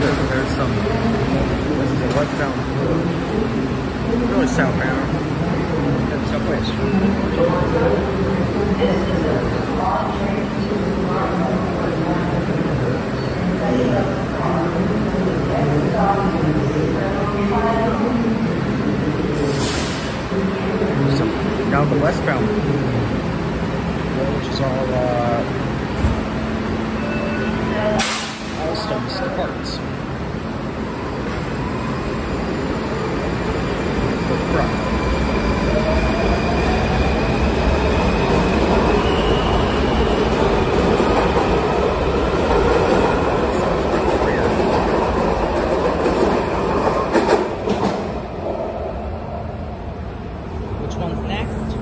There's, there's some, this is a road. Really southbound. And subways. So now the westbound which is all uh, Departs. Which one's next?